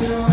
know.